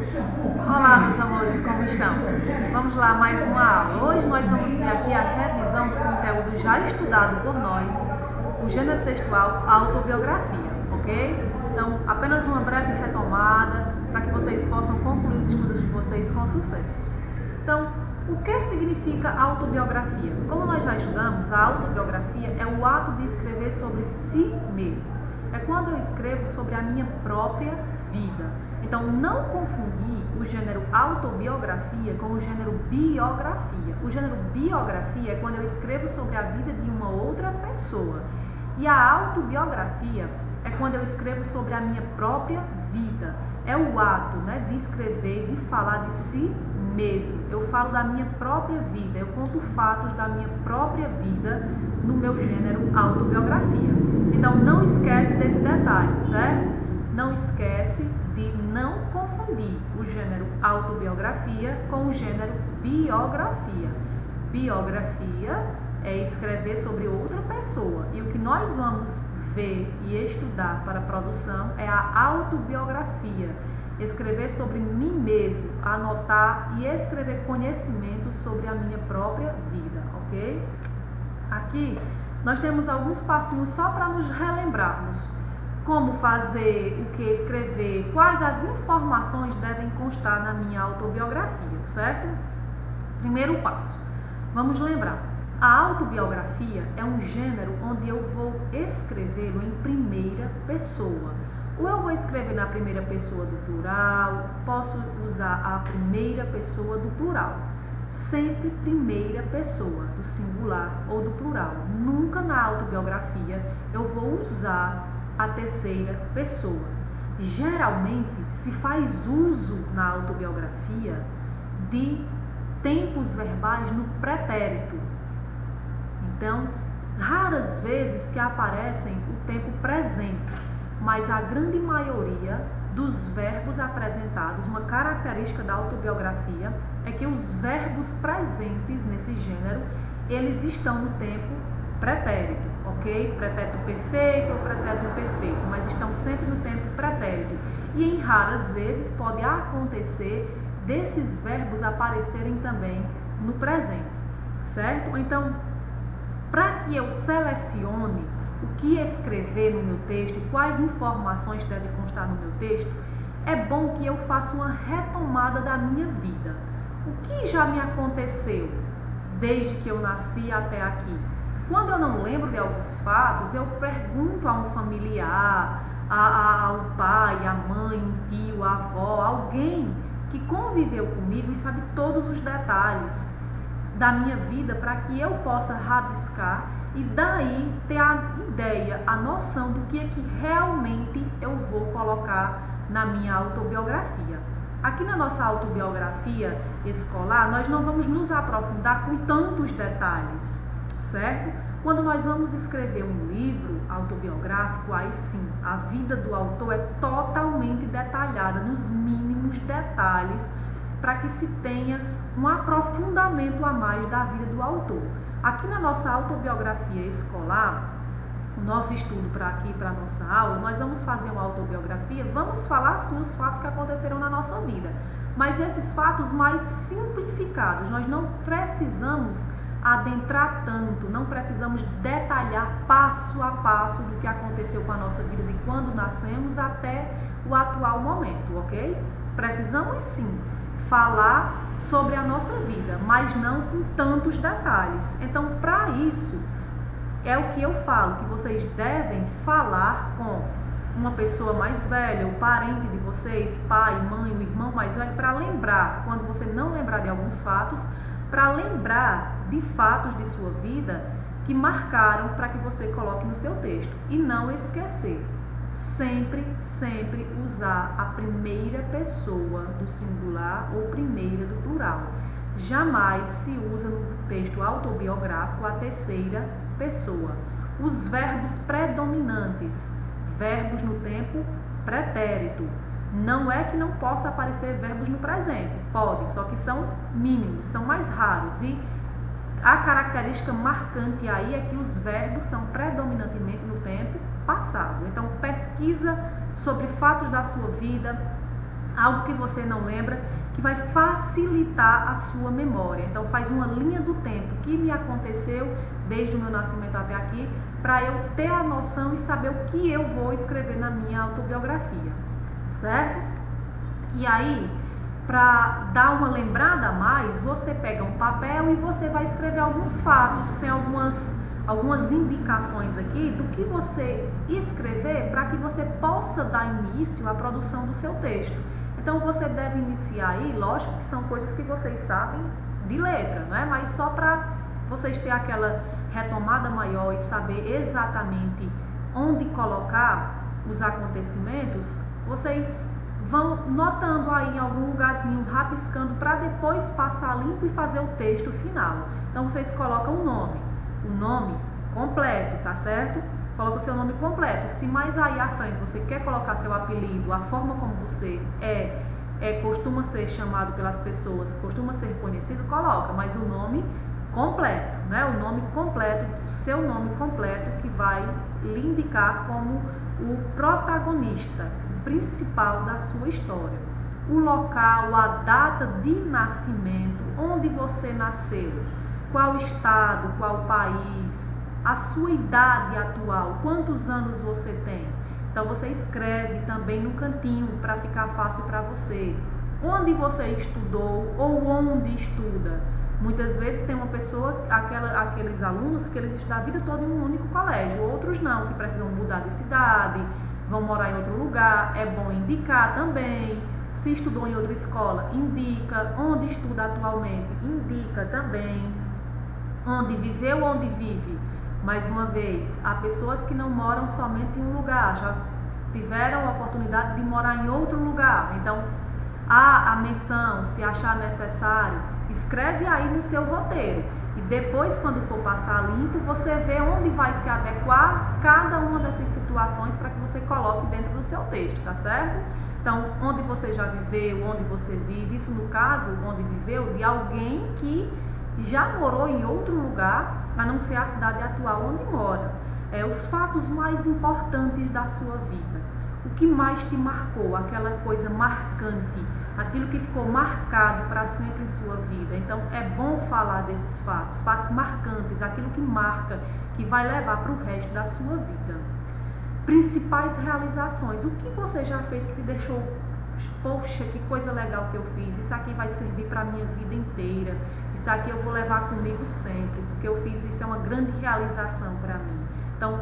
Olá, meus amores, como estão? Vamos lá, mais uma aula. Hoje nós vamos ver aqui a revisão do conteúdo já estudado por nós, o gênero textual autobiografia, ok? Então, apenas uma breve retomada para que vocês possam concluir os estudos de vocês com sucesso. Então, o que significa autobiografia? Como nós já estudamos, a autobiografia é o ato de escrever sobre si mesmo. É quando eu escrevo sobre a minha própria vida. Então, não confundir o gênero autobiografia com o gênero biografia. O gênero biografia é quando eu escrevo sobre a vida de uma outra pessoa. E a autobiografia é quando eu escrevo sobre a minha própria vida. É o ato né, de escrever, de falar de si mesmo. Eu falo da minha própria vida, eu conto fatos da minha própria vida no meu gênero autobiografia. Então não esquece desse detalhe, certo? Não esquece de não confundir o gênero autobiografia com o gênero biografia. Biografia é escrever sobre outra pessoa e o que nós vamos ver e estudar para a produção é a autobiografia escrever sobre mim mesmo, anotar e escrever conhecimentos sobre a minha própria vida, ok? Aqui nós temos alguns passinhos só para nos relembrarmos como fazer, o que escrever, quais as informações devem constar na minha autobiografia, certo? Primeiro passo. Vamos lembrar. A autobiografia é um gênero onde eu vou escrevê-lo em primeira pessoa. Ou eu vou escrever na primeira pessoa do plural, posso usar a primeira pessoa do plural. Sempre primeira pessoa, do singular ou do plural. Nunca na autobiografia eu vou usar a terceira pessoa. Geralmente se faz uso na autobiografia de tempos verbais no pretérito. Então, raras vezes que aparecem o tempo presente mas a grande maioria dos verbos apresentados, uma característica da autobiografia é que os verbos presentes nesse gênero, eles estão no tempo pretérito, ok? Pretérito perfeito ou pretérito imperfeito, mas estão sempre no tempo pretérito. E em raras vezes pode acontecer desses verbos aparecerem também no presente, certo? Então, para que eu selecione o que escrever no meu texto, quais informações devem constar no meu texto, é bom que eu faça uma retomada da minha vida. O que já me aconteceu desde que eu nasci até aqui? Quando eu não lembro de alguns fatos, eu pergunto a um familiar, a, a, ao pai, à mãe, um tio, a avó, alguém que conviveu comigo e sabe todos os detalhes da minha vida para que eu possa rabiscar e daí ter a ideia, a noção do que é que realmente eu vou colocar na minha autobiografia. Aqui na nossa autobiografia escolar, nós não vamos nos aprofundar com tantos detalhes, certo? Quando nós vamos escrever um livro autobiográfico, aí sim, a vida do autor é totalmente detalhada, nos mínimos detalhes, para que se tenha um aprofundamento a mais da vida do autor. Aqui na nossa autobiografia escolar, o nosso estudo para aqui, para a nossa aula, nós vamos fazer uma autobiografia, vamos falar sim os fatos que aconteceram na nossa vida, mas esses fatos mais simplificados, nós não precisamos adentrar tanto, não precisamos detalhar passo a passo do que aconteceu com a nossa vida de quando nascemos até o atual momento, ok? Precisamos sim falar sobre a nossa vida, mas não com tantos detalhes. Então, para isso, é o que eu falo, que vocês devem falar com uma pessoa mais velha, o parente de vocês, pai, mãe, o irmão mais velho, para lembrar, quando você não lembrar de alguns fatos, para lembrar de fatos de sua vida que marcaram para que você coloque no seu texto e não esquecer sempre, sempre usar a primeira pessoa do singular ou primeira do plural. Jamais se usa no texto autobiográfico a terceira pessoa. Os verbos predominantes, verbos no tempo pretérito. Não é que não possa aparecer verbos no presente, pode, só que são mínimos, são mais raros. E a característica marcante aí é que os verbos são predominantemente no tempo passado. Então, pesquisa sobre fatos da sua vida, algo que você não lembra, que vai facilitar a sua memória. Então faz uma linha do tempo que me aconteceu desde o meu nascimento até aqui, para eu ter a noção e saber o que eu vou escrever na minha autobiografia, certo? E aí, para dar uma lembrada a mais, você pega um papel e você vai escrever alguns fatos, tem algumas algumas indicações aqui do que você escrever para que você possa dar início à produção do seu texto. Então você deve iniciar aí, lógico que são coisas que vocês sabem de letra, não é? Mas só para vocês ter aquela retomada maior e saber exatamente onde colocar os acontecimentos, vocês vão notando aí em algum lugarzinho, rabiscando para depois passar limpo e fazer o texto final. Então vocês colocam o nome, o nome completo, tá certo? Coloca o seu nome completo. Se mais aí à frente você quer colocar seu apelido, a forma como você é, é costuma ser chamado pelas pessoas, costuma ser conhecido, coloca, mas o nome completo, né? O nome completo, o seu nome completo que vai lhe indicar como o protagonista principal da sua história. O local, a data de nascimento, onde você nasceu, qual estado, qual país, a sua idade atual, quantos anos você tem. Então você escreve também no cantinho para ficar fácil para você. Onde você estudou ou onde estuda. Muitas vezes tem uma pessoa, aquela, aqueles alunos que eles estudam a vida toda em um único colégio, outros não, que precisam mudar de cidade, vão morar em outro lugar, é bom indicar também. Se estudou em outra escola, indica. Onde estuda atualmente, indica também. Onde viveu, onde vive. Mais uma vez, há pessoas que não moram somente em um lugar, já tiveram a oportunidade de morar em outro lugar. Então, há a menção, se achar necessário, escreve aí no seu roteiro. E depois, quando for passar limpo, você vê onde vai se adequar cada uma dessas situações para que você coloque dentro do seu texto, tá certo? Então, onde você já viveu, onde você vive, isso no caso, onde viveu, de alguém que já morou em outro lugar, a não ser a cidade atual onde mora. É, os fatos mais importantes da sua vida. O que mais te marcou, aquela coisa marcante aquilo que ficou marcado para sempre em sua vida. Então é bom falar desses fatos, fatos marcantes, aquilo que marca, que vai levar para o resto da sua vida. Principais realizações. O que você já fez que te deixou poxa, que coisa legal que eu fiz, isso aqui vai servir para a minha vida inteira, isso aqui eu vou levar comigo sempre, porque eu fiz isso, é uma grande realização para mim. Então,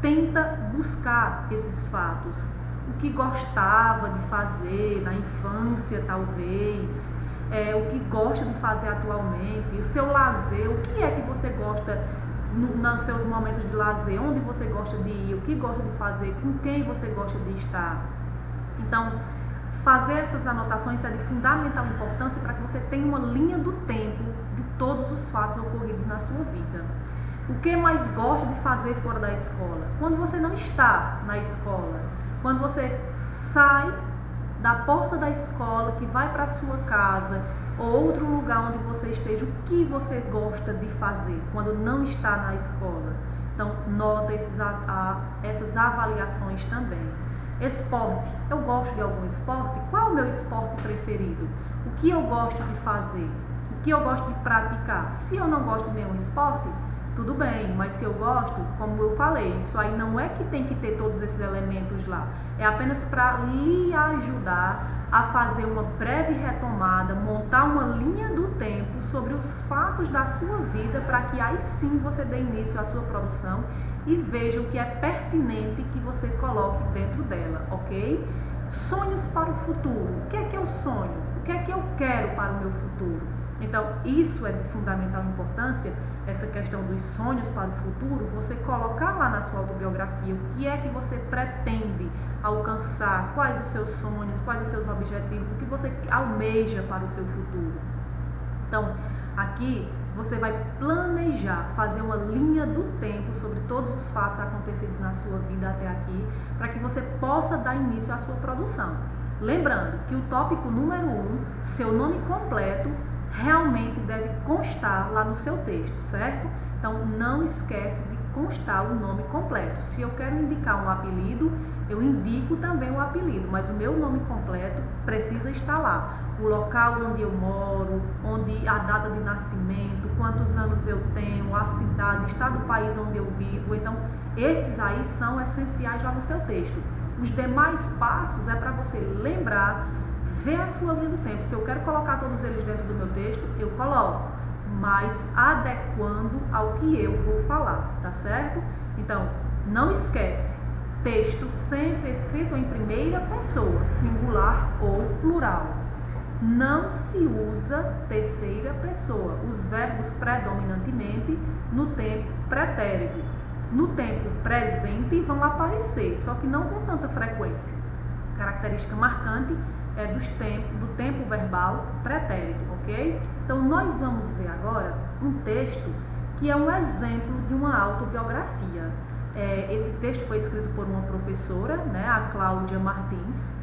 tenta buscar esses fatos. O que gostava de fazer na infância, talvez, é, o que gosta de fazer atualmente, o seu lazer, o que é que você gosta no, nos seus momentos de lazer, onde você gosta de ir, o que gosta de fazer, com quem você gosta de estar. Então, fazer essas anotações é de fundamental importância para que você tenha uma linha do tempo de todos os fatos ocorridos na sua vida. O que mais gosta de fazer fora da escola? Quando você não está na escola, quando você sai da porta da escola, que vai para a sua casa ou outro lugar onde você esteja, o que você gosta de fazer quando não está na escola? Então, nota esses, a, a, essas avaliações também. Esporte. Eu gosto de algum esporte? Qual é o meu esporte preferido? O que eu gosto de fazer? O que eu gosto de praticar? Se eu não gosto de nenhum esporte, tudo bem, mas se eu gosto, como eu falei, isso aí não é que tem que ter todos esses elementos lá. É apenas para lhe ajudar a fazer uma breve retomada, montar uma linha do tempo sobre os fatos da sua vida, para que aí sim você dê início à sua produção e veja o que é pertinente que você coloque dentro dela, ok? Sonhos para o futuro. O que é que eu sonho? O que é que eu quero para o meu futuro? Então, isso é de fundamental importância essa questão dos sonhos para o futuro, você colocar lá na sua autobiografia o que é que você pretende alcançar, quais os seus sonhos, quais os seus objetivos, o que você almeja para o seu futuro. Então, aqui você vai planejar, fazer uma linha do tempo sobre todos os fatos acontecidos na sua vida até aqui, para que você possa dar início à sua produção. Lembrando que o tópico número 1, um, seu nome completo, realmente deve constar lá no seu texto, certo? Então não esquece de constar o nome completo. Se eu quero indicar um apelido, eu indico também o apelido, mas o meu nome completo precisa estar lá. O local onde eu moro, onde a data de nascimento, quantos anos eu tenho, a cidade, estado do país onde eu vivo. Então, esses aí são essenciais lá no seu texto. Os demais passos é para você lembrar, ver a sua linha do tempo. Se eu quero colocar todos eles dentro do meu texto, eu coloco mas adequando ao que eu vou falar, tá certo? Então, não esquece, texto sempre escrito em primeira pessoa, singular ou plural. Não se usa terceira pessoa, os verbos predominantemente no tempo pretérito. No tempo presente vão aparecer, só que não com tanta frequência. Característica marcante é dos tempo, do tempo verbal pretérito, ok? Então, nós vamos ver agora um texto que é um exemplo de uma autobiografia. É, esse texto foi escrito por uma professora, né, a Cláudia Martins,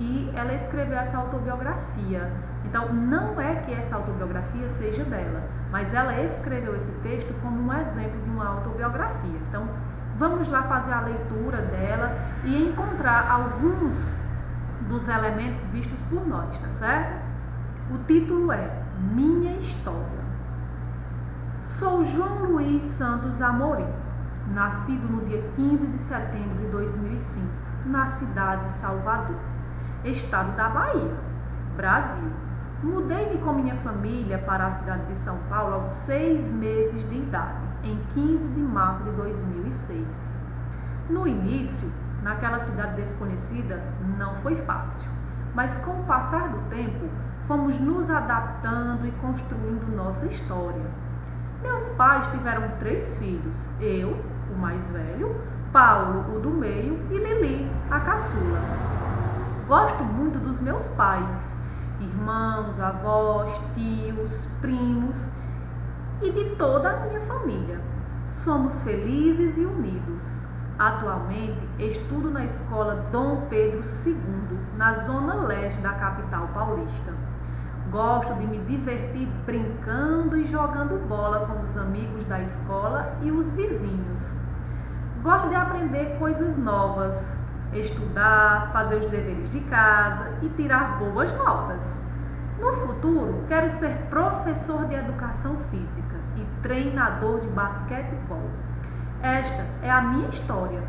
e ela escreveu essa autobiografia. Então, não é que essa autobiografia seja dela, mas ela escreveu esse texto como um exemplo de uma autobiografia. Então, vamos lá fazer a leitura dela e encontrar alguns dos elementos vistos por nós, tá certo? O título é Minha História. Sou João Luiz Santos Amorim, nascido no dia 15 de setembro de 2005, na cidade de Salvador, estado da Bahia, Brasil. Mudei-me com minha família para a cidade de São Paulo aos seis meses de idade, em 15 de março de 2006. No início, naquela cidade desconhecida não foi fácil, mas com o passar do tempo fomos nos adaptando e construindo nossa história. Meus pais tiveram três filhos: eu, o mais velho, Paulo, o do meio, e Lili, a caçula. Gosto muito dos meus pais, irmãos, avós, tios, primos e de toda a minha família. Somos felizes e unidos. Atualmente, estudo na escola Dom Pedro II, na zona leste da capital paulista. Gosto de me divertir brincando e jogando bola com os amigos da escola e os vizinhos. Gosto de aprender coisas novas, estudar, fazer os deveres de casa e tirar boas notas. No futuro, quero ser professor de educação física e treinador de basquetebol. Esta é a minha história.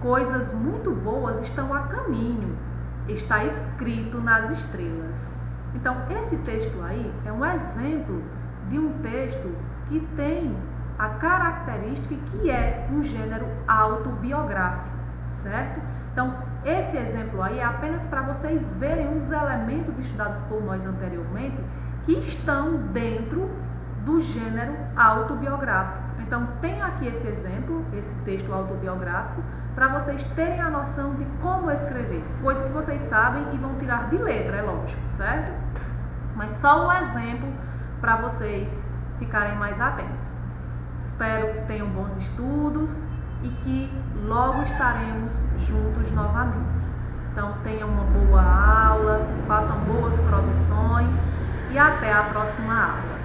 Coisas muito boas estão a caminho. Está escrito nas estrelas. Então, esse texto aí é um exemplo de um texto que tem a característica que é um gênero autobiográfico, certo? Então, esse exemplo aí é apenas para vocês verem os elementos estudados por nós anteriormente que estão dentro do gênero autobiográfico. Então, tem aqui esse exemplo, esse texto autobiográfico, para vocês terem a noção de como escrever, coisa que vocês sabem e vão tirar de letra, é lógico, certo? Mas só um exemplo para vocês ficarem mais atentos. Espero que tenham bons estudos e que logo estaremos juntos novamente. Então, tenham uma boa aula, façam boas produções e até a próxima aula.